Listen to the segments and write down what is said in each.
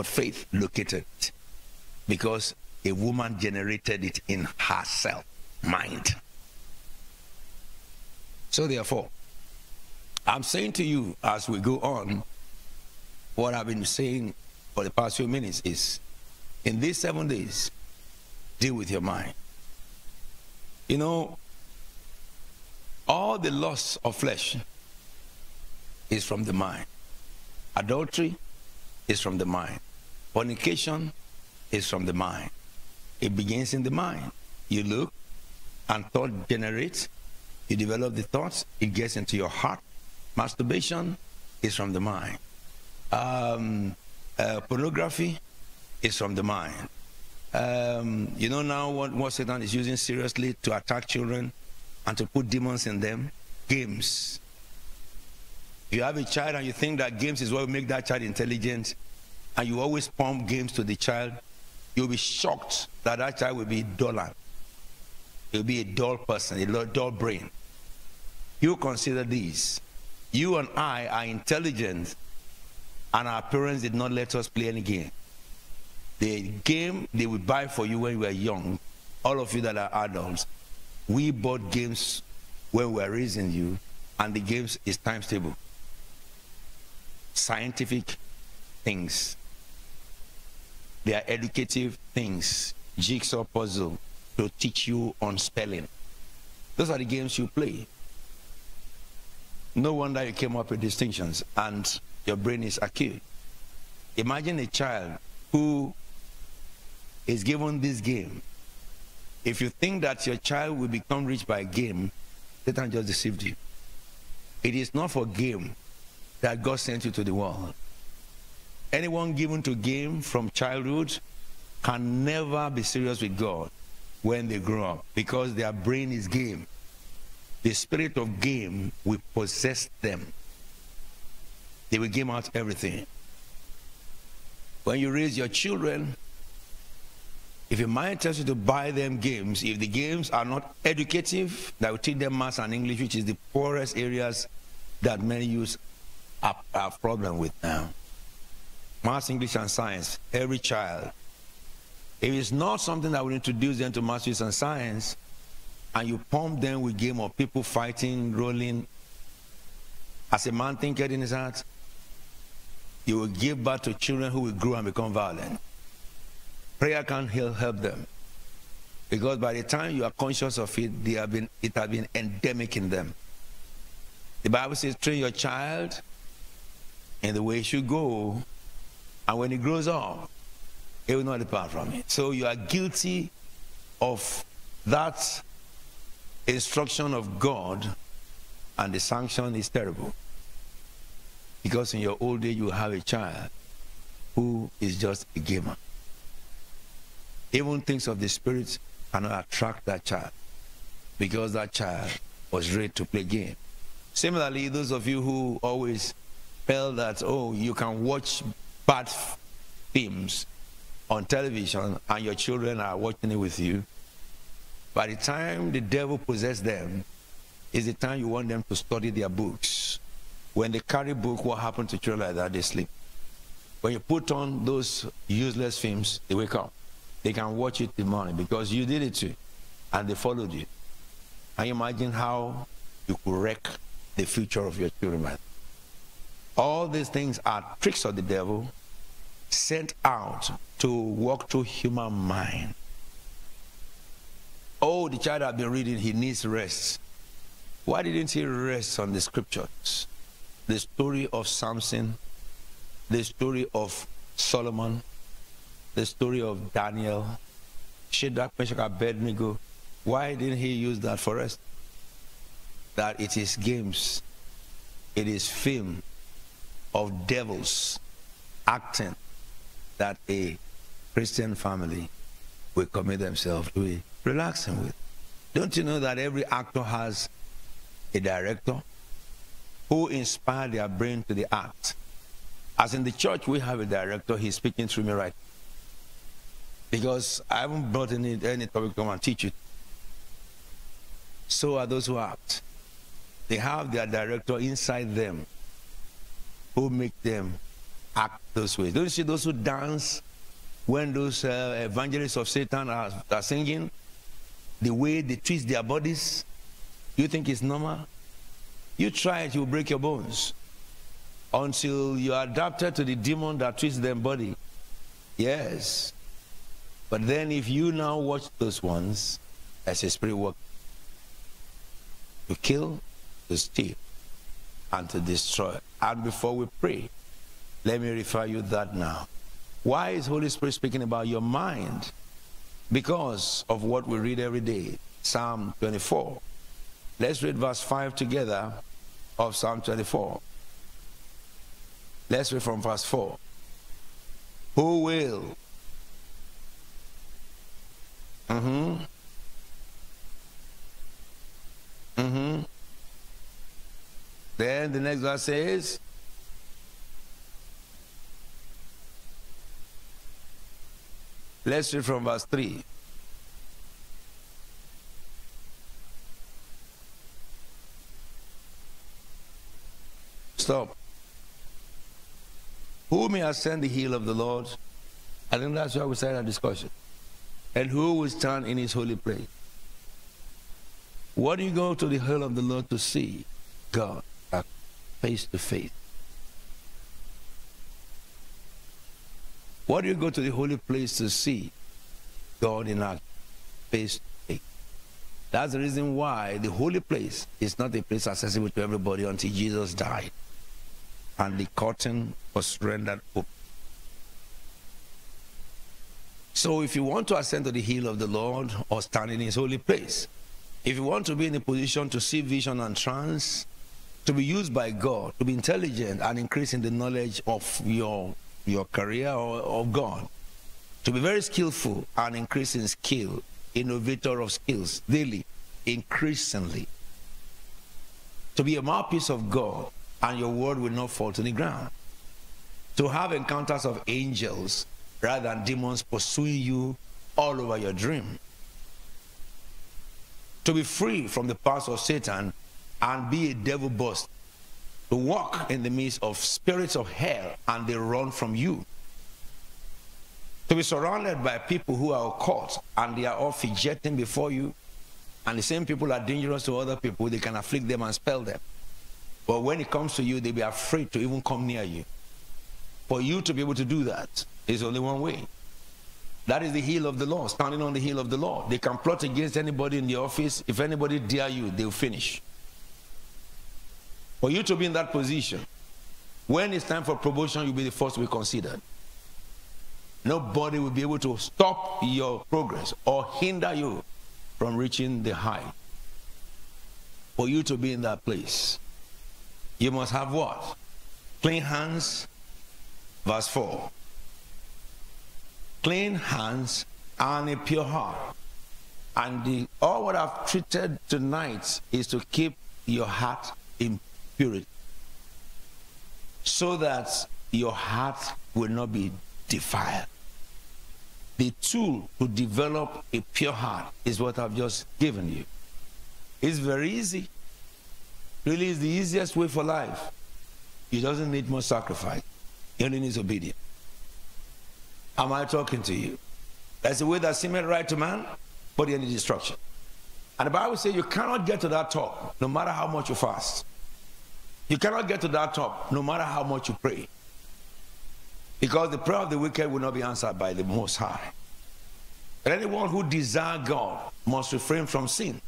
But faith located it because a woman generated it in herself, mind. So, therefore, I'm saying to you as we go on, what I've been saying for the past few minutes is in these seven days, deal with your mind. You know, all the loss of flesh is from the mind. Adultery is from the mind. Fornication is from the mind. It begins in the mind. You look, and thought generates. You develop the thoughts, it gets into your heart. Masturbation is from the mind. Um, uh, pornography is from the mind. Um, you know now what, what Satan is using seriously to attack children and to put demons in them? Games. If you have a child and you think that games is what will make that child intelligent, and you always pump games to the child, you'll be shocked that that child will be duller. He'll be a dull person, a dull brain. You consider this. You and I are intelligent, and our parents did not let us play any game. The game they would buy for you when you were young, all of you that are adults, we bought games when we were raising you, and the games is times table. Scientific things. They are educative things. Jigsaw puzzle to teach you on spelling. Those are the games you play. No wonder you came up with distinctions and your brain is acute. Imagine a child who is given this game. If you think that your child will become rich by a game, Satan just deceived you. It is not for game that God sent you to the world. Anyone given to game from childhood can never be serious with God when they grow up because their brain is game. The spirit of game will possess them. They will game out everything. When you raise your children, if your mind tells you to buy them games, if the games are not educative, that will teach them maths and English, which is the poorest areas that many use a, a problem with now. Maths, English, and science, every child. If it's not something that will introduce them to maths and science, and you pump them with game of people fighting, rolling, as a man thinketh in his heart, you will give birth to children who will grow and become violent. Prayer can't help them. Because by the time you are conscious of it, they have been, it has been endemic in them. The Bible says, train your child in the way he should go, and when he grows up, he will not depart from it. So you are guilty of that instruction of God, and the sanction is terrible. Because in your old age, you have a child who is just a gamer. Even things of the spirit cannot attract that child because that child was ready to play game. Similarly, those of you who always felt that, oh, you can watch bad films on television and your children are watching it with you, by the time the devil possesses them, is the time you want them to study their books. When they carry book, what happens to children like that? They sleep. When you put on those useless films, they wake up. They can watch it in the morning because you did it too, and they followed you. You imagine how you could wreck the future of your children? All these things are tricks of the devil sent out to walk through human mind. Oh, the child I've been reading, he needs rest. Why didn't he rest on the scriptures? The story of Samson, the story of Solomon, the story of Daniel, Shadrach, Meshach, Abednego. Why didn't he use that for us? That it is games, it is film of devils acting that a Christian family will commit themselves to it, relaxing with. Don't you know that every actor has a director who inspired their brain to the act? As in the church, we have a director, he's speaking through me right because I haven't brought any, any topic to come and teach it. So are those who act. They have their director inside them who make them act those ways. Don't you see those who dance when those uh, evangelists of Satan are, are singing? The way they twist their bodies, you think it's normal? You try it, you'll break your bones until you are adapted to the demon that twists their body. Yes. But then if you now watch those ones as a spirit work, to kill, to steal, and to destroy. And before we pray, let me refer you that now. Why is Holy Spirit speaking about your mind? Because of what we read every day. Psalm 24. Let's read verse 5 together of Psalm 24. Let's read from verse 4. Who will? Mm-hmm. Mm-hmm. Then the next verse says, Let's read from verse 3. Stop. Who may ascend the hill of the Lord? I think that's why we started our discussion. And who will stand in his holy place? What do you go to the hill of the Lord to see? God, face to face. What do you go to the holy place to see? God in our face. That's the reason why the holy place is not a place accessible to everybody until Jesus died and the curtain was rendered open. So if you want to ascend to the hill of the Lord or stand in his holy place, if you want to be in a position to see vision and trance, to be used by God, to be intelligent and increase in the knowledge of your, your career or God, to be very skillful and increase in skill, innovator of skills daily, increasingly, to be a mouthpiece of God, and your word will not fall to the ground. To have encounters of angels rather than demons pursuing you all over your dream. To be free from the powers of Satan and be a devil boss. To walk in the midst of spirits of hell and they run from you. To be surrounded by people who are caught and they are all fidgeting before you. And the same people are dangerous to other people. They can afflict them and spell them. But when it comes to you, they'll be afraid to even come near you. For you to be able to do that is only one way. That is the heel of the law, standing on the heel of the law. They can plot against anybody in the office. If anybody dare you, they'll finish. For you to be in that position, when it's time for promotion, you'll be the first to be considered. Nobody will be able to stop your progress or hinder you from reaching the high. For you to be in that place, you must have what? Clean hands, verse 4. Clean hands and a pure heart. And the, all what I've treated tonight is to keep your heart in purity. So that your heart will not be defiled. The tool to develop a pure heart is what I've just given you. It's very easy really is the easiest way for life. It doesn't need much sacrifice. It only needs obedience. Am I talking to you? That's the way that seemeth right to man, but end destruction. And the Bible says you cannot get to that top no matter how much you fast. You cannot get to that top no matter how much you pray. Because the prayer of the wicked will not be answered by the Most High. But anyone who desires God must refrain from sin.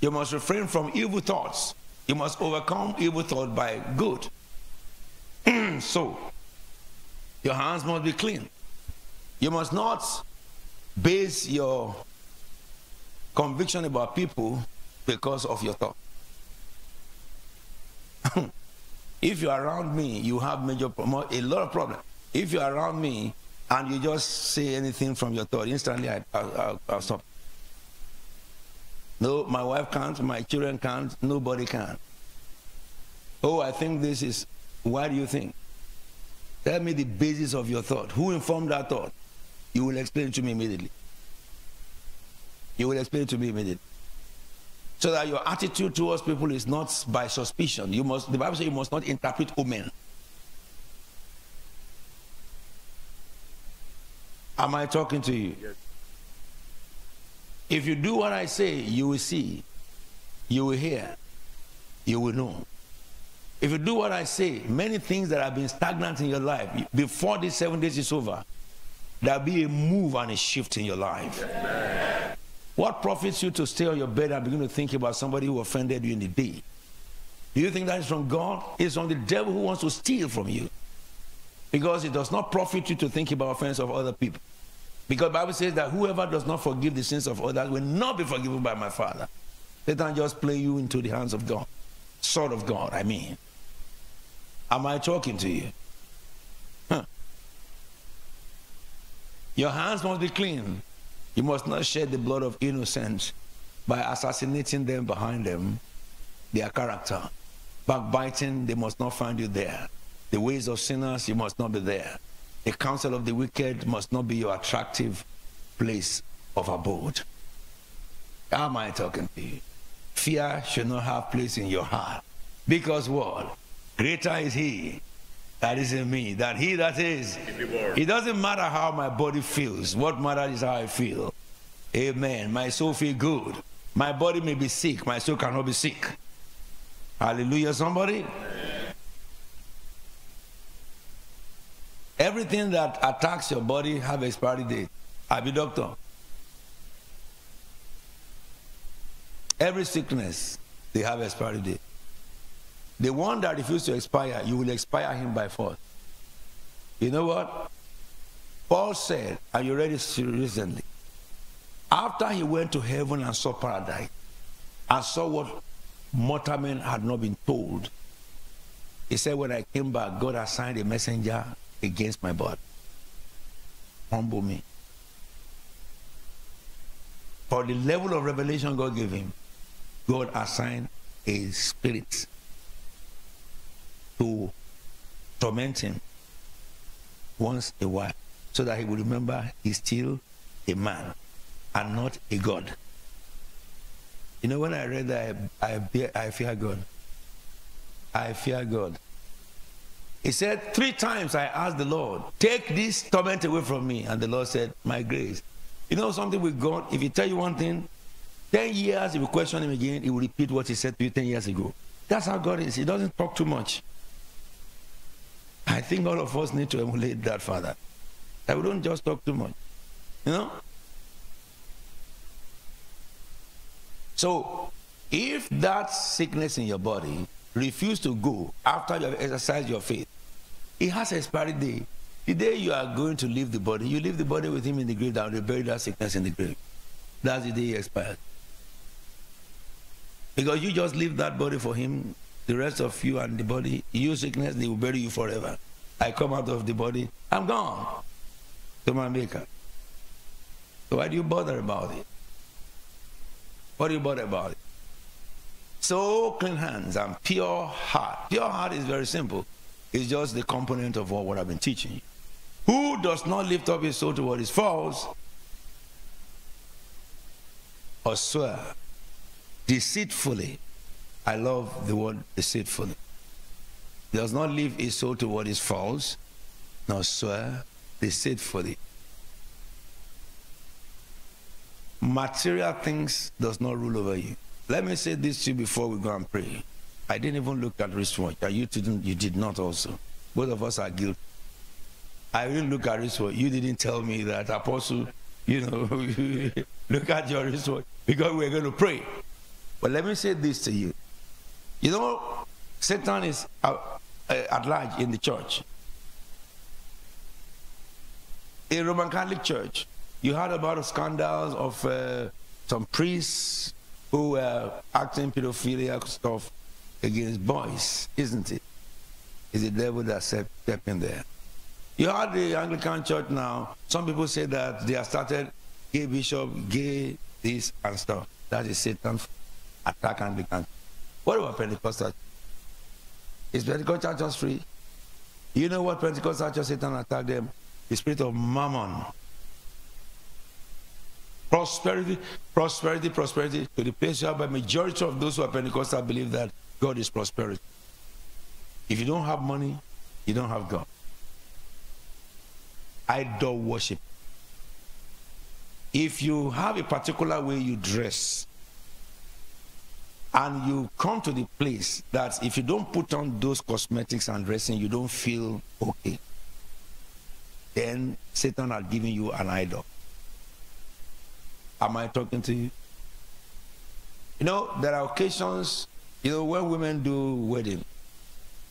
You must refrain from evil thoughts. You must overcome evil thought by good. so, your hands must be clean. You must not base your conviction about people because of your thought. If you're around me, you have major a lot of problems. If you're around me and you just say anything from your thought, instantly I, will stop. No, my wife can't, my children can't, nobody can. Oh, I think this is, why do you think? Tell me the basis of your thought. Who informed that thought? You will explain to me immediately. You will explain to me immediately so that your attitude towards people is not by suspicion. You must, the Bible says you must not interpret omen. Am I talking to you? Yes. If you do what I say, you will see, you will hear, you will know. If you do what I say, many things that have been stagnant in your life, before these seven days is over, there'll be a move and a shift in your life. Amen. What profits you to stay on your bed and begin to think about somebody who offended you in the day? Do you think that is from God? It's from the devil who wants to steal from you. Because it does not profit you to think about offense of other people. Because Bible says that whoever does not forgive the sins of others will not be forgiven by my Father. Satan just play you into the hands of God. Sword of God, I mean. Am I talking to you? Huh. Your hands must be clean. You must not shed the blood of innocents by assassinating them behind them, their character. Backbiting, they must not find you there. The ways of sinners, you must not be there. The counsel of the wicked must not be your attractive place of abode. How am I talking to you? Fear should not have place in your heart. Because what? Greater is he that is in me that he that is. It doesn't matter how my body feels. What matters is how I feel. Amen. My soul feel good. My body may be sick. My soul cannot be sick. Hallelujah, somebody. Everything that attacks your body have expiry date. I be doctor. Every sickness, they have expiry date. The one that refuses to expire, you will expire him by force. You know what? Paul said, and you read it recently, after he went to heaven and saw paradise, and saw what mortal men had not been told, he said, when I came back, God assigned a messenger against my body. Humble me. For the level of revelation God gave him, God assigned a spirit to torment him once a while so that he will remember he's still a man and not a God. You know, when I read that, I, I, I fear God. I fear God. He said, Three times I asked the Lord, take this torment away from me. And the Lord said, My grace. You know something with God? If he tell you one thing, 10 years, if you question him again, he will repeat what he said to you 10 years ago. That's how God is. He doesn't talk too much. I think all of us need to emulate that, Father. That we don't just talk too much. You know? So, if that sickness in your body refuse to go after you have exercised your faith, it has expiry date. The day you are going to leave the body, you leave the body with him in the grave and you bury that sickness in the grave. That's the day he expires. Because you just leave that body for him, the rest of you and the body, you sickness, they will bury you forever. I come out of the body, I'm gone to my maker. So why do you bother about it? What do you bother about it? So clean hands and pure heart. Pure heart is very simple. It's just the component of what, what I've been teaching you. Who does not lift up his soul to what is false or swear deceitfully? I love the word deceitfully. Does not leave his soul to what is false, nor swear deceitfully. Material things does not rule over you. Let me say this to you before we go and pray. I didn't even look at wristwatch. You didn't. You did not also. Both of us are guilty. I didn't look at wristwatch. You didn't tell me that, Apostle. You know, look at your wristwatch because we're going to pray. But let me say this to you. You know, Satan is uh, at large in the church. In Roman Catholic Church, you heard about scandals of uh, some priests who were acting pedophilia stuff against boys, isn't it? It's the devil that stepped in there. You heard the Anglican Church now. Some people say that they have started gay bishop, gay this and stuff. That is Satan attack Anglican. What about Pentecostal? Is Pentecostal just free? You know what Pentecostal church Satan attacked them? The spirit of mammon. Prosperity, prosperity, prosperity to the place where the majority of those who are Pentecostal believe that God is prosperity. If you don't have money, you don't have God. Idol worship. if you have a particular way you dress, and you come to the place that if you don't put on those cosmetics and dressing, you don't feel okay, then Satan has given you an idol. Am I talking to you? You know, there are occasions, you know, when women do wedding,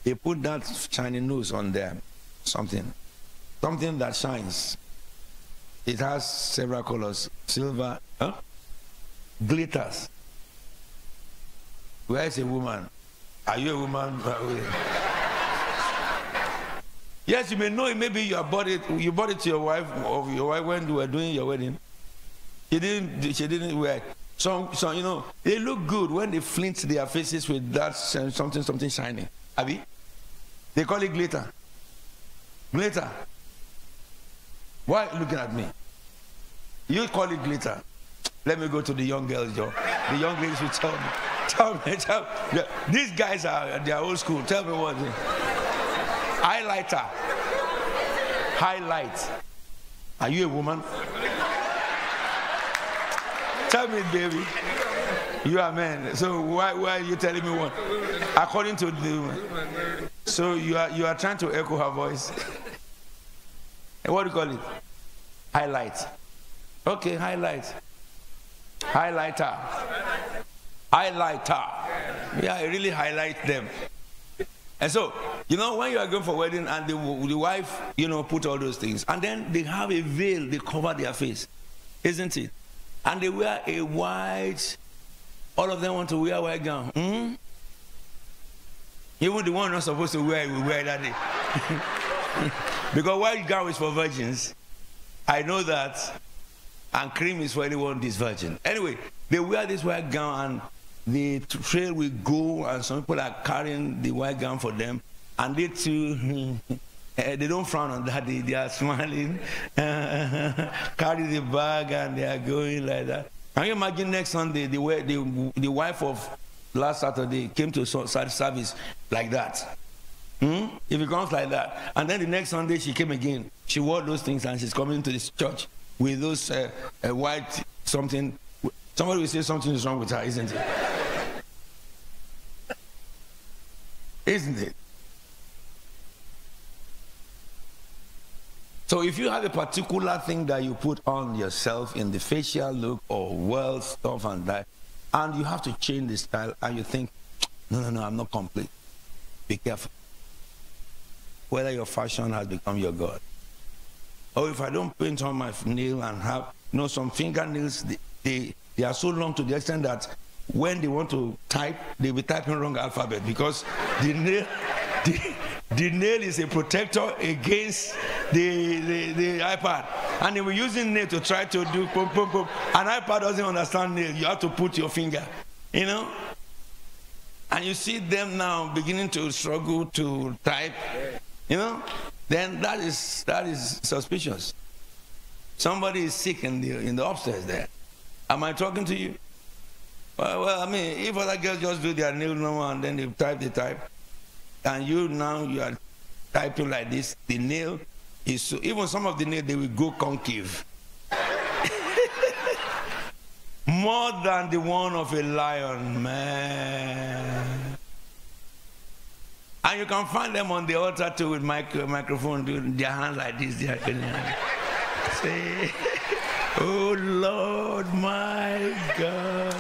they put that shiny nose on them, something, something that shines. It has several colors, silver, huh? glitters. Where is a woman? Are you a woman? yes, you may know it. Maybe you bought it. You bought it to your wife or your wife when you were doing your wedding. She didn't. She didn't wear. Some, some, you know, they look good when they flint their faces with that something, something shiny. Abi, they call it glitter. Glitter. Why looking at me? You call it glitter. Let me go to the young girls, Joe. The young ladies will tell me. Tell me, tell me. These guys are they are old school. Tell me what. Highlighter. Highlight. Are you a woman? Tell me, baby. You are a man. So why, why are you telling me what? According to the. So you are you are trying to echo her voice. what do you call it? Highlight. Okay, highlight. Highlighter. Highlighter. Yeah, I really highlight them. And so, you know, when you are going for wedding and the, the wife, you know, put all those things, and then they have a veil, they cover their face, isn't it? And they wear a white, all of them want to wear a white gown. Hmm? Even the one not supposed to wear will wear that day. because white gown is for virgins. I know that. And cream is for anyone this virgin. Anyway, they wear this white gown and the trail will go and some people are carrying the white gown for them and they too eh, they don't frown on that they, they are smiling carry the bag and they are going like that. Can you imagine next sunday the, the, the wife of last saturday came to service like that? Hmm? if it comes like that and then the next sunday she came again she wore those things and she's coming to this church with those uh, uh, white something somebody will say something is wrong with her isn't it Isn't it? So if you have a particular thing that you put on yourself in the facial look or world stuff and that, and you have to change the style and you think, no, no, no, I'm not complete. Be careful. Whether your fashion has become your God. Or if I don't paint on my nail and have, you know, some fingernails, they, they, they are so long to the extent that when they want to type, they'll be typing wrong alphabet because the nail, the, the nail is a protector against the, the, the iPad. And they were using nail to try to do pum, pum, pum. An iPad doesn't understand nail. You have to put your finger, you know? And you see them now beginning to struggle to type, you know? Then that is, that is suspicious. Somebody is sick in the, in the upstairs there. Am I talking to you? Well, well, I mean, if other girls just do their nail number and then they type, the type, and you now you are typing like this, the nail is so, even some of the nail they will go concave. More than the one of a lion, man. And you can find them on the altar too with micro, uh, microphone, doing their hands like this. Say, Oh Lord, my God.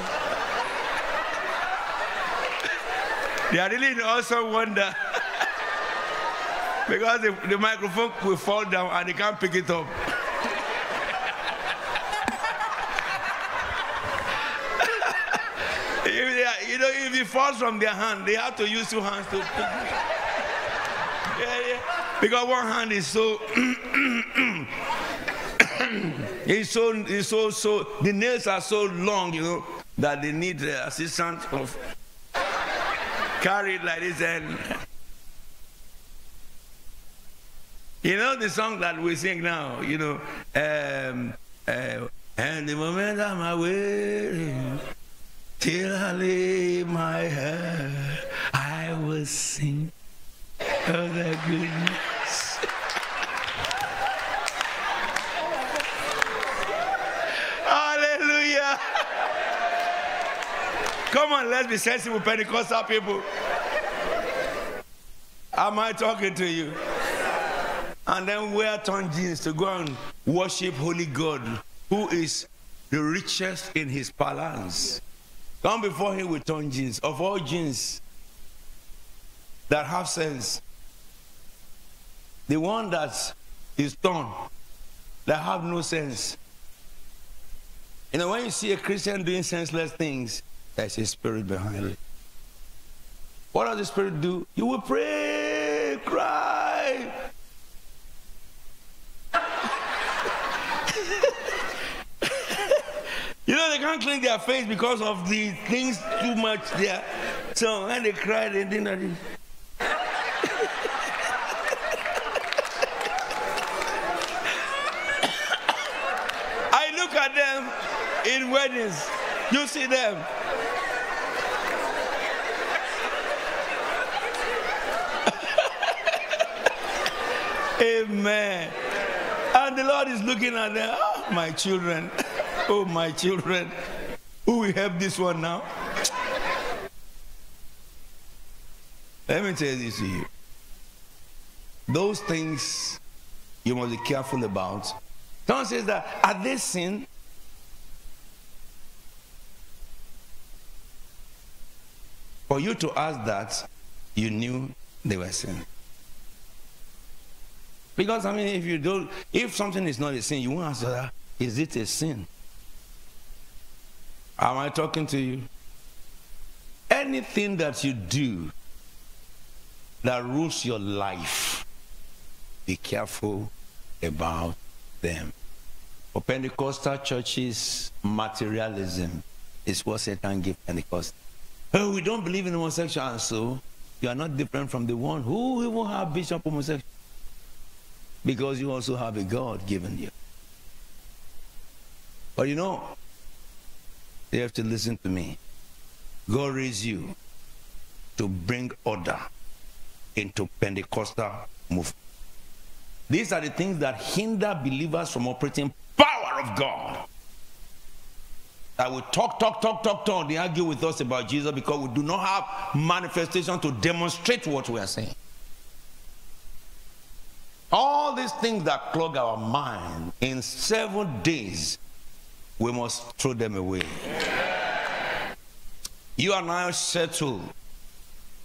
They are really awesome wonder. because the, the microphone will fall down and they can't pick it up. if are, you know, if it falls from their hand, they have to use two hands to pick it. Yeah, yeah. Because one hand is so it's so it's so so the nails are so long, you know, that they need the assistance of carry it like this and you know the song that we sing now you know um, uh, and the moment I'm away till I lay my head I will sing of the goodness Come on, let's be sensible, Pentecostal people. Am I talking to you? And then wear torn jeans to go and worship Holy God, who is the richest in his palace. Come before him with torn jeans. Of all jeans that have sense, the one that is torn, that have no sense. You know, when you see a Christian doing senseless things, there's a spirit behind it. What does the spirit do? You will pray, cry. you know, they can't clean their face because of the things too much there. So when they cry, they did not. I look at them in weddings. You see them. Amen. And the Lord is looking at them. Oh, my children. Oh, my children. Who will help this one now? Let me tell this to you. Those things you must be careful about. Someone says that, are they sin? For you to ask that, you knew they were sin. Because I mean, if you don't, if something is not a sin, you won't answer that. Is it a sin? Am I talking to you? Anything that you do that rules your life, be careful about them. For Pentecostal churches, materialism is what Satan gives Pentecost. Oh, we don't believe in homosexuality, so you are not different from the one who even have bishop homosexual. Because you also have a God given you. But you know, you have to listen to me. God raised you to bring order into Pentecostal movement. These are the things that hinder believers from operating power of God. That will talk, talk, talk, talk, talk. They argue with us about Jesus because we do not have manifestation to demonstrate what we are saying. All these things that clog our mind in seven days, we must throw them away. You are now settled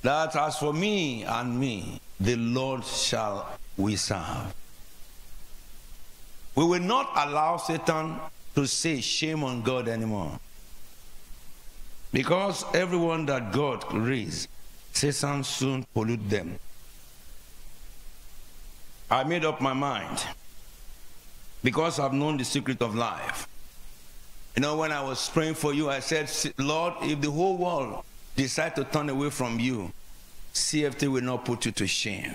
that as for me and me, the Lord shall we serve. We will not allow Satan to say shame on God anymore. Because everyone that God raised, Satan soon pollute them. I made up my mind because I've known the secret of life. You know, when I was praying for you, I said, Lord, if the whole world decide to turn away from you, CFT will not put you to shame.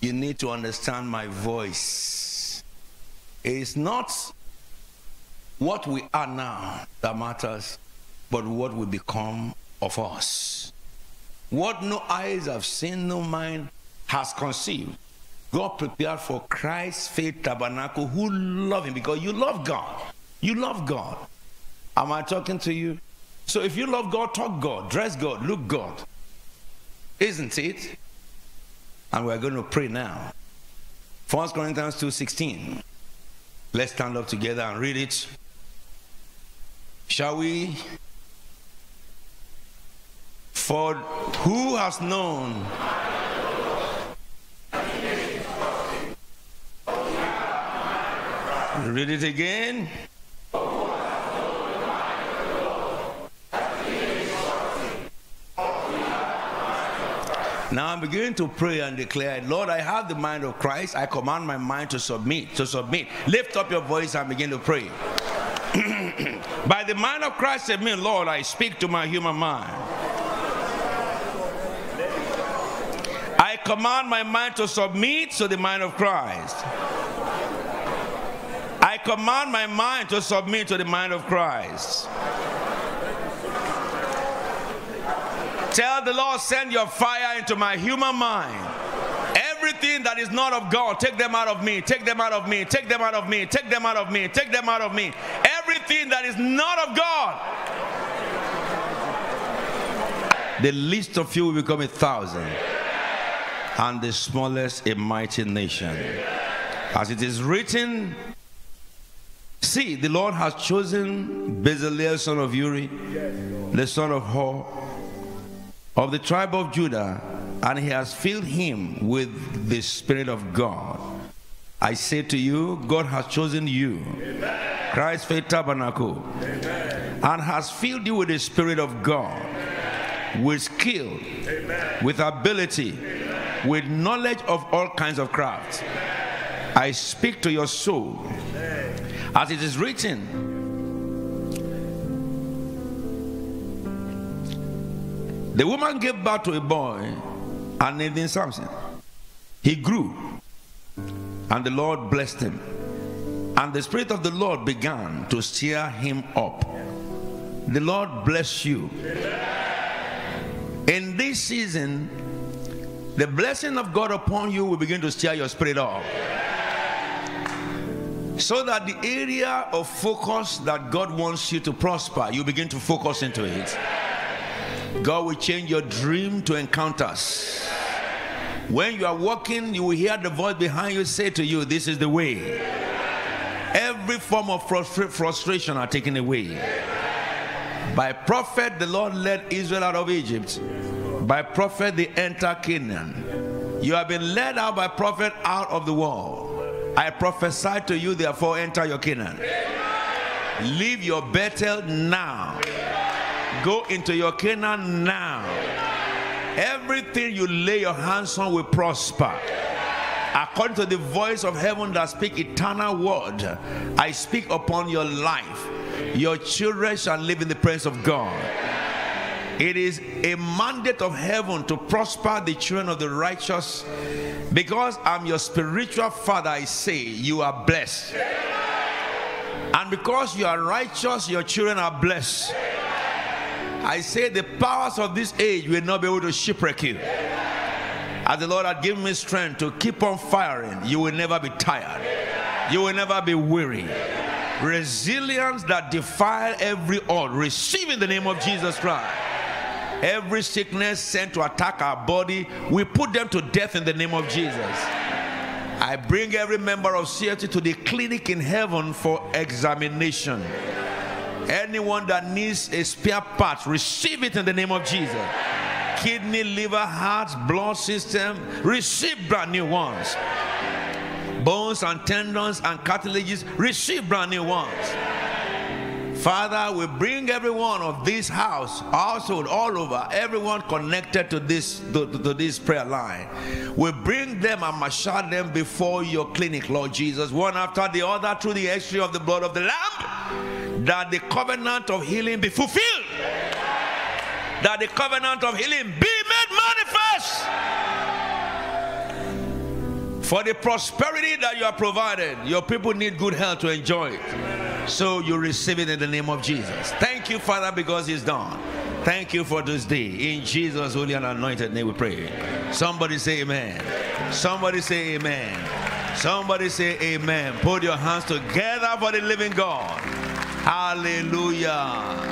You need to understand my voice. It is not what we are now that matters, but what will become of us. What no eyes have seen, no mind has conceived God prepared for Christ's faith tabernacle who love him because you love God. You love God. Am I talking to you? So if you love God, talk God, dress God, look God. Isn't it? And we're going to pray now. 1 Corinthians 2:16. Let's stand up together and read it. Shall we? For who has known Read it again. Now I'm beginning to pray and declare, Lord, I have the mind of Christ. I command my mind to submit, to submit. Lift up your voice and begin to pray. By the mind of Christ in me, Lord, I speak to my human mind. I command my mind to submit to the mind of Christ command my mind to submit to the mind of Christ. Tell the Lord, send your fire into my human mind. Everything that is not of God, take them out of me, take them out of me, take them out of me, take them out of me, take them out of me. Everything that is not of God. The least of you will become a thousand, and the smallest a mighty nation. As it is written, See, the Lord has chosen Bezalel, son of Uri, the son of Hur, of the tribe of Judah, and he has filled him with the Spirit of God. I say to you, God has chosen you, Amen. Christ Faith Tabernacle, Amen. and has filled you with the Spirit of God, Amen. with skill, with ability, with knowledge of all kinds of crafts. I speak to your soul as it is written, the woman gave birth to a boy and named him Samson. He grew, and the Lord blessed him. And the Spirit of the Lord began to stir him up. The Lord bless you. In this season, the blessing of God upon you will begin to stir your spirit up so that the area of focus that God wants you to prosper, you begin to focus into it. God will change your dream to encounters. When you are walking, you will hear the voice behind you say to you, This is the way. Every form of frustra- frustration are taken away. By prophet, the Lord led Israel out of Egypt. By prophet, they enter Canaan. You have been led out by prophet out of the world. I prophesy to you, therefore, enter your Canaan. Leave your Bethel now. Go into your Canaan now. Everything you lay your hands on will prosper. According to the voice of heaven that speak eternal word, I speak upon your life. Your children shall live in the presence of God. It is a mandate of heaven to prosper the children of the righteous because I'm your spiritual father, I say you are blessed. And because you are righteous, your children are blessed. I say the powers of this age will not be able to shipwreck you. As the Lord had given me strength to keep on firing, you will never be tired. You will never be weary. Resilience that defile every odd. Receive in the name of Jesus Christ. Every sickness sent to attack our body, we put them to death in the name of Jesus. I bring every member of CFT to the clinic in heaven for examination. Anyone that needs a spare part, receive it in the name of Jesus. Kidney, liver, heart, blood system, receive brand new ones. Bones and tendons and cartilages, receive brand new ones Father, we bring everyone of this house, household, all over, everyone connected to this to, to this prayer line. We bring them and marshal them before your clinic, Lord Jesus, one after the other through the exchange of the blood of the Lamb, that the covenant of healing be fulfilled. That the covenant of healing be made manifest for the prosperity that you are provided. Your people need good health to enjoy it. So you receive it in the name of Jesus. Thank you, Father, because it's done. Thank you for this day. In Jesus' holy and anointed name we pray. Somebody say amen. Somebody say amen. Somebody say amen. Put your hands together for the living God. Hallelujah.